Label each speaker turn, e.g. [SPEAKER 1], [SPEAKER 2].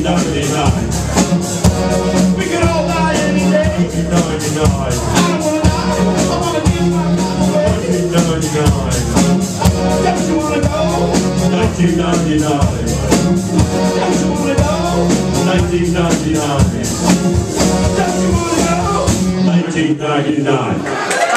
[SPEAKER 1] 1999. We could all die any day. 1999.
[SPEAKER 2] I don't wanna die. I wanna be my kind of
[SPEAKER 1] 1999.
[SPEAKER 2] Don't you wanna go?
[SPEAKER 1] 1999.
[SPEAKER 2] Don't you wanna go?
[SPEAKER 1] 1999.
[SPEAKER 2] Don't you wanna go?
[SPEAKER 1] 1999.